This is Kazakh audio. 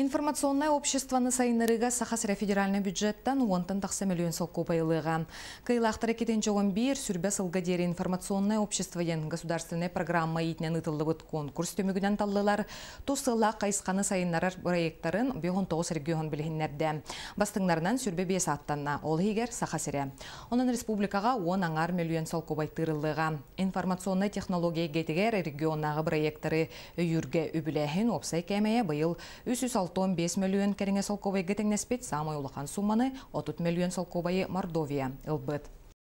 Информационное обществоны сайынырыға Сахасыра федеральный бюджеттан уонтан тақса миллион солку байылыға. Кайлақтары кетен жоғын бір сүрбе сылға информационное общество ен государственная программа етінен ұтылығыт конкурс төмігінен таллылар тусыла қайысқаны сайынарар проекттарын 5-9 регион білігінлерді. Бастыңларынан сүрбе бес аттанна, ол егер Сахасыра. Онын республикаға 10 аңар миллион солку байтырылыға. Информационный технология гетігер регионнағы проекттары өйірге үбіләхін опсай кәмәйе бұйыл 365 миллион кәріңе солковай гетеңнеспет самой улахан сумманы 30 миллион солковайы Мордовия ылбыт.